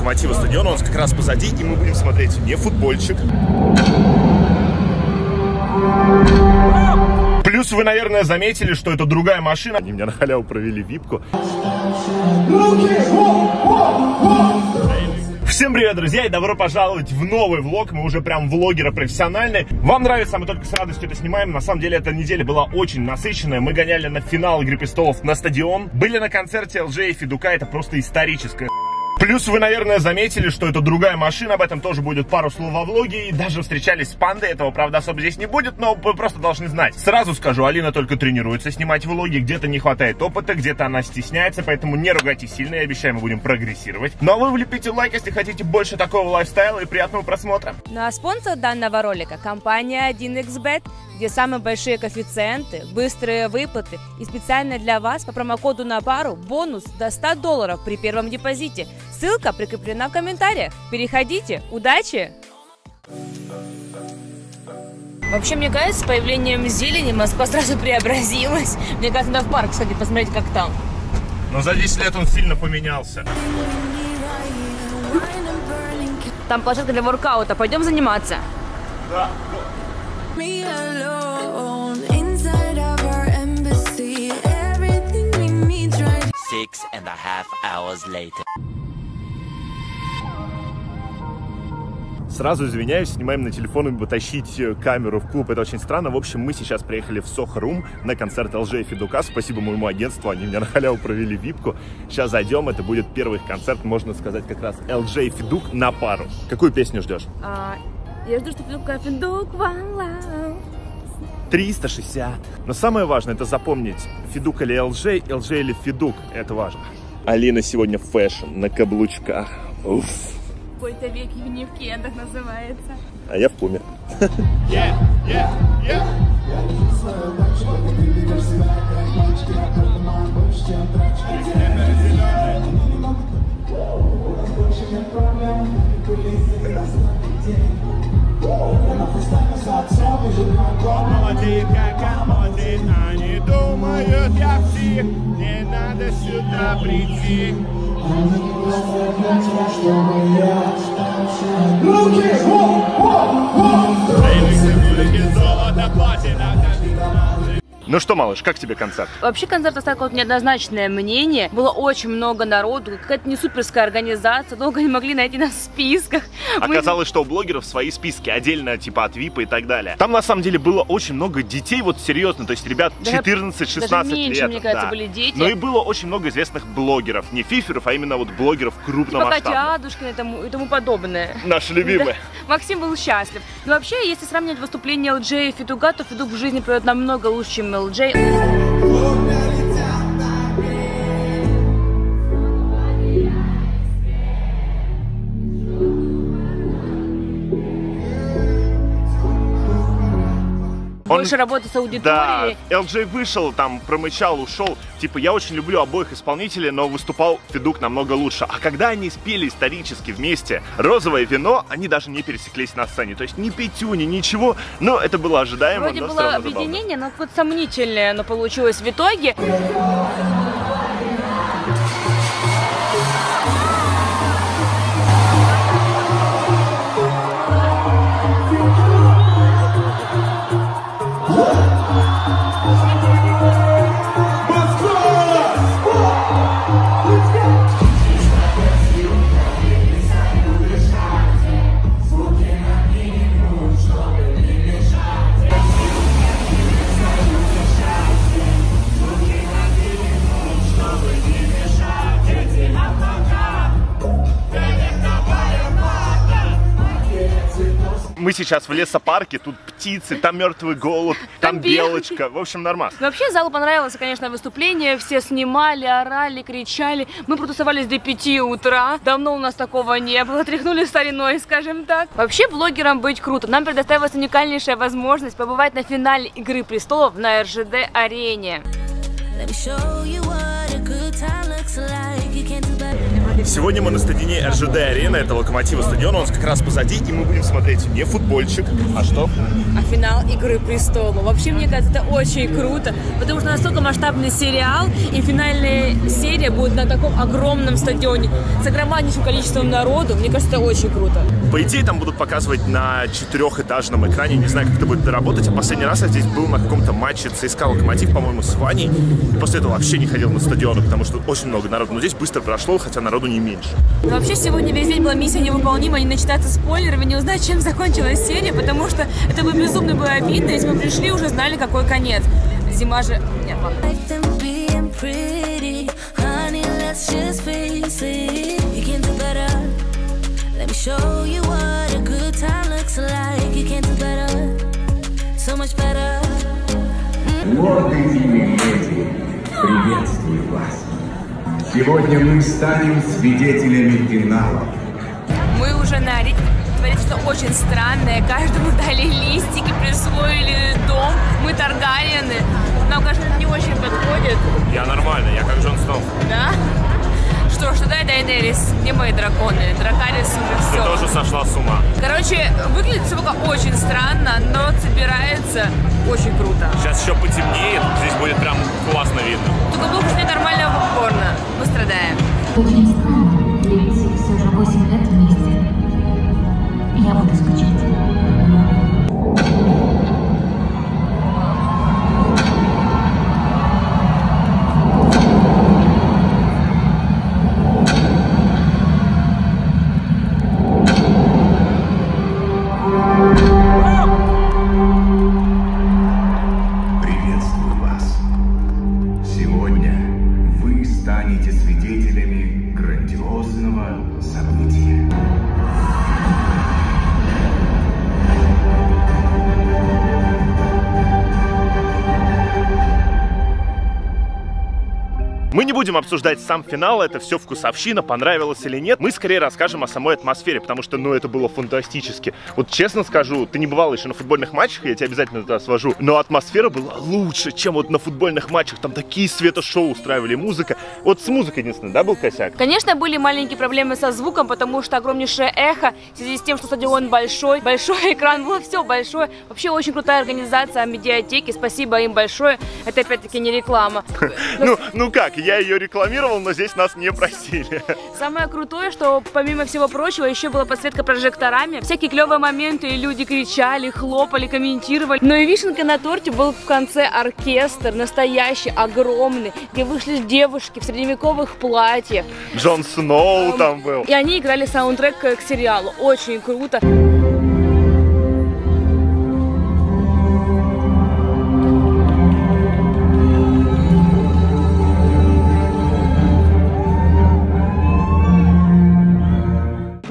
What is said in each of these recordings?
Локомотива стадиона, он как раз позади, и мы будем смотреть не футбольчик. Плюс вы, наверное, заметили, что это другая машина. Они меня на халяву провели випку. Всем привет, друзья, и добро пожаловать в новый влог. Мы уже прям влогеры профессиональные. Вам нравится, мы только с радостью это снимаем. На самом деле, эта неделя была очень насыщенная. Мы гоняли на финал Игры Престолов на стадион. Были на концерте ЛЖ и Федука. Это просто историческое Плюс вы, наверное, заметили, что это другая машина, об этом тоже будет пару слов во влоге, и даже встречались с пандой, этого, правда, особо здесь не будет, но вы просто должны знать. Сразу скажу, Алина только тренируется снимать влоги, где-то не хватает опыта, где-то она стесняется, поэтому не ругайтесь сильно, я обещаю, мы будем прогрессировать. Ну а вы влепите лайк, если хотите больше такого лайфстайла и приятного просмотра. Ну а спонсор данного ролика – компания 1xbet, где самые большие коэффициенты, быстрые выплаты и специально для вас по промокоду на пару бонус до 100 долларов при первом депозите – Ссылка прикреплена в комментариях. Переходите. Удачи! Вообще, мне кажется, с появлением зелени Москва сразу преобразилась. Мне кажется, надо в парк, кстати, посмотреть, как там. Но за 10 лет он сильно поменялся. Там площадка для воркаута. Пойдем заниматься. Да. Six and a half hours later. Сразу извиняюсь, снимаем на телефон, ибо тащить э, камеру в клуб это очень странно. В общем, мы сейчас приехали в Soho Room на концерт Элджея и Федука. Спасибо моему агентству, они меня на халяву провели випку. Сейчас зайдем, это будет первый концерт, можно сказать, как раз Элджей и Федук на пару. Какую песню ждешь? А, я жду, что Федука, Федук, вала. 360. Но самое важное это запомнить, Федук или Элджей, Элджей или Федук, это важно. Алина сегодня fashion на каблучках. Уф какой-то веки не в кендах называется. А я в пуме. Yeah, yeah, yeah. Молодеет, сюда прийти. Руки! Ну что, малыш, как тебе концерт? Вообще концерт оставил вот неоднозначное мнение. Было очень много народу, какая-то не суперская организация, долго не могли найти нас в списках. Оказалось, Мы... что у блогеров свои списки, отдельно типа от ВИПа и так далее. Там на самом деле было очень много детей, вот серьезно, то есть ребят 14-16 да, меньше, лет. мне кажется, да. были дети. Но и было очень много известных блогеров, не фиферов, а именно вот блогеров крупного типа масштаба. Катя и тому, и тому подобное. Наши любимые. Да. Максим был счастлив. Но вообще, если сравнивать выступление LJ и Федуга, то Федук в жизни проведет намного лучше, чем LJ. Больше работает с аудиторией. Да, LJ вышел, там промычал, ушел. Типа, я очень люблю обоих исполнителей, но выступал Федук намного лучше. А когда они спели исторически вместе «Розовое вино», они даже не пересеклись на сцене. То есть ни пятюни, ничего. Но это было ожидаемо, Вроде было объединение, но какое-то сомнительное оно получилось в итоге. Мы сейчас в лесопарке, тут птицы, там мертвый голубь, там, там белочка. В общем, нормально. Вообще, залу понравилось, конечно, выступление. Все снимали, орали, кричали. Мы протусовались до 5 утра. Давно у нас такого не было. Тряхнули стариной, скажем так. Вообще, блогерам быть круто. Нам предоставилась уникальнейшая возможность побывать на финале Игры Престолов на РЖД-арене. Let me show you what a good time looks like. You can't do Сегодня мы на стадионе РЖД Арена, это Локомотива стадион, он как раз позади, и мы будем смотреть не футбольчик, а что? А финал Игры Престолов. Вообще, мне кажется, это очень круто, потому что настолько масштабный сериал, и финальные серии серия будет на таком огромном стадионе с огромнейшим количеством народу. Мне кажется, это очень круто. По идее, там будут показывать на четырехэтажном экране. Не знаю, как это будет работать. А последний раз я здесь был на каком-то матче ЦСКА Локомотив, по-моему, с Ваней. И после этого вообще не ходил на стадионы, потому что очень много народу. Но здесь быстро прошло, хотя народу не меньше. Но вообще сегодня весь день была миссия невыполнима, не начитаться спойлерами, не узнать, чем закончилась серия, потому что это бы безумно было обидно, если мы пришли уже знали, какой конец. Зима же... Нет. Let me show you what a good time looks like. You can do better. So much better. Лорды и леди, приветствую вас. Сегодня мы станем свидетелями финала. Мы уже на арене. Творится что очень странное. Каждому дали листики, присвоили дом. Мы Таргариены. Нам, это не очень подходит. Я нормально, я как Джон Сноу. Да? Что ж, и Дайнерис. Где мои драконы? Дракарис уже Ты все. тоже сошла с ума. Короче, выглядит все пока очень странно, народ собирается. Очень круто. Сейчас еще потемнеет, здесь будет прям классно видно. Только плохо, что нормального попкорна. Мы страдаем. Очень странно, ведь все же 8 лет вместе. Я буду скучать. Не будем обсуждать сам финал, это все вкусовщина, понравилось или нет. Мы скорее расскажем о самой атмосфере, потому что, ну, это было фантастически. Вот честно скажу, ты не бывал еще на футбольных матчах, я тебя обязательно туда свожу, но атмосфера была лучше, чем вот на футбольных матчах. Там такие светошоу устраивали, музыка. Вот с музыкой единственное, да, был косяк? Конечно, были маленькие проблемы со звуком, потому что огромнейшее эхо, в связи с тем, что стадион большой, большой экран, было все большое. Вообще очень крутая организация медиатеки, спасибо им большое. Это опять-таки не реклама. Ну, ну как, я ее рекламировал, но здесь нас не просили. Самое крутое, что помимо всего прочего еще была подсветка прожекторами. Всякие клевые моменты, и люди кричали, хлопали, комментировали. Но и вишенка на торте был в конце оркестр, настоящий, огромный, где вышли девушки в средневековых платьях. Джон Сноу там был. И они играли саундтрек к к сериалу. Очень круто.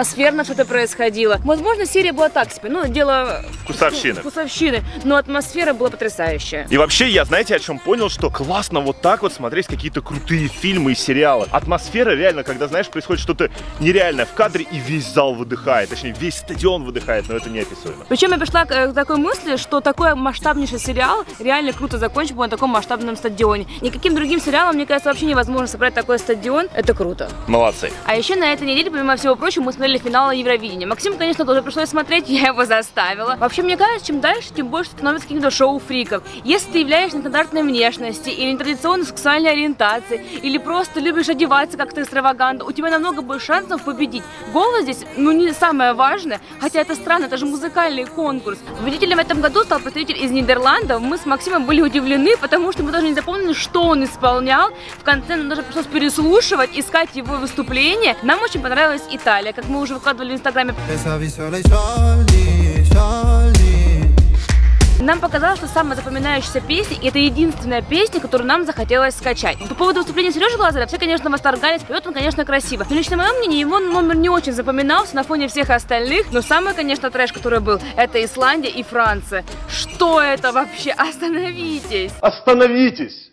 Атмосферно что-то происходило. Возможно, серия была так себе. Ну, дело Вкусовщины. вкусовщины. Но атмосфера была потрясающая. И вообще, я, знаете, о чем понял, что классно вот так вот смотреть какие-то крутые фильмы и сериалы. Атмосфера реально, когда, знаешь, происходит что-то нереальное в кадре, и весь зал выдыхает, точнее, весь стадион выдыхает, но это неописуемо. Причем я пришла к, э, к такой мысли, что такой масштабнейший сериал реально круто закончен бы на таком масштабном стадионе. Никаким другим сериалом, мне кажется, вообще невозможно собрать такой стадион. Это круто. Молодцы. А еще на этой неделе, помимо всего прочего, мы смотрели финал Евровидения. Максим, конечно, тоже пришлось смотреть, я его заставила. Вообще, мне кажется, чем дальше, тем больше становится каких-то шоу-фриков. Если ты являешься нестандартной внешности или нетрадиционной сексуальной ориентации, или просто любишь одеваться как-то экстравагантно, у тебя намного больше шансов победить. Голос здесь, ну, не самое важное, хотя это странно, это же музыкальный конкурс. Победителем в этом году стал представитель из Нидерландов. Мы с Максимом были удивлены, потому что мы даже не запомнили, что он исполнял. В конце нам даже пришлось переслушивать, искать его выступление. Нам очень понравилась Италия, как мы уже выкладывали в Инстаграме. Нам показалось, что самая запоминающаяся песня, и это единственная песня, которую нам захотелось скачать. По поводу выступления Сережи Глазера все, конечно, восторгались, поет он, конечно, красиво. Но лично мое мнение, его номер не очень запоминался на фоне всех остальных, но самый, конечно, трэш, который был, это Исландия и Франция. Что это вообще? Остановитесь! Остановитесь!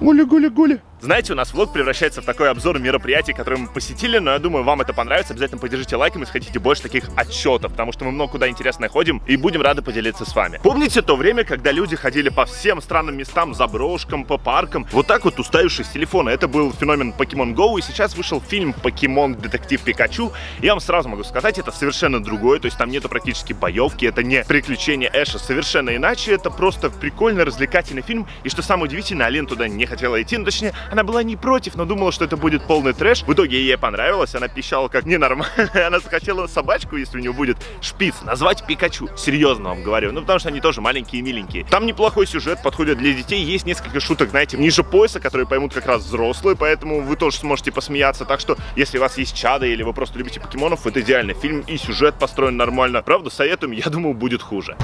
Гули-гули-гули. Знаете, у нас влог превращается в такой обзор мероприятий, которые мы посетили, но я думаю, вам это понравится. Обязательно поддержите лайком, если хотите больше таких отчетов, потому что мы много куда интересное ходим и будем рады поделиться с вами. Помните то время, когда люди ходили по всем странным местам, заброшкам, по паркам, вот так вот уставившись с телефона? Это был феномен Pokemon Go, и сейчас вышел фильм Покемон Детектив Пикачу. Я вам сразу могу сказать, это совершенно другое, то есть там нету практически боевки, это не приключения Эша, совершенно иначе, это просто прикольный, развлекательный фильм, и что самое удивительное, Алин туда не хотела идти, ну точнее, Она была не против, но думала, что это будет полный трэш. В итоге ей понравилось, она пищала как ненормально. Она захотела собачку, если у нее будет шпиц, назвать Пикачу. Серьезно вам говорю. Ну, потому что они тоже маленькие и миленькие. Там неплохой сюжет, подходит для детей. Есть несколько шуток, знаете, ниже пояса, которые поймут как раз взрослые, поэтому вы тоже сможете посмеяться. Так что, если у вас есть чада или вы просто любите покемонов, это идеальный фильм и сюжет построен нормально. Правда, советуем, я думаю, будет хуже.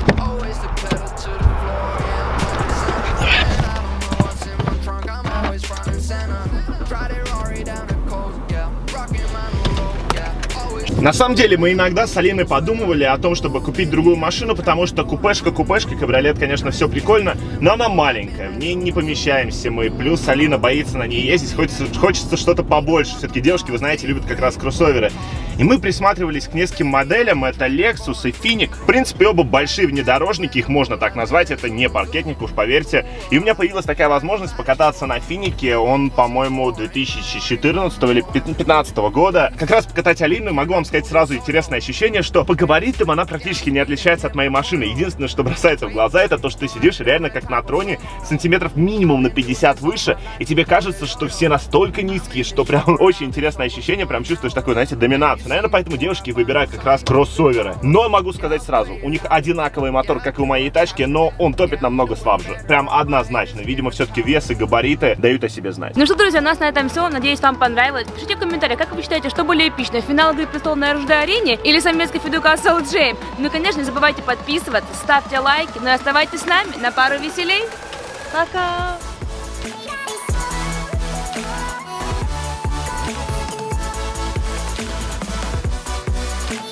На самом деле мы иногда с Алиной подумывали о том, чтобы купить другую машину, потому что купешка, купешка, кабриолет, конечно, все прикольно, но она маленькая, в ней не помещаемся мы, плюс Алина боится на ней ездить, хочется, хочется что-то побольше, все-таки девушки, вы знаете, любят как раз кроссоверы. И мы присматривались к нескольким моделям, это Lexus и Финик. В принципе, оба большие внедорожники, их можно так назвать, это не паркетник, уж поверьте. И у меня появилась такая возможность покататься на Финике, он, по-моему, 2014 или 2015 года. Как раз покатать Алину, могу вам сказать сразу интересное ощущение, что по габаритам она практически не отличается от моей машины. Единственное, что бросается в глаза, это то, что ты сидишь реально как на троне, сантиметров минимум на 50 выше, и тебе кажется, что все настолько низкие, что прям очень интересное ощущение, прям чувствуешь такую, знаете, доминацию. Наверное, поэтому девушки выбирают как раз кроссоверы. Но могу сказать сразу, у них одинаковый мотор, как и у моей тачки, но он топит намного слабже. Прям однозначно. Видимо, все-таки вес и габариты дают о себе знать. Ну что, друзья, у нас на этом все. Надеюсь, вам понравилось. Пишите в комментариях, как вы считаете, что более эпично, финал Игры престолов на РЖД-арене или совместный Федука Soul Джейм? Ну конечно, не забывайте подписываться, ставьте лайки, ну и оставайтесь с нами на пару веселей. Пока!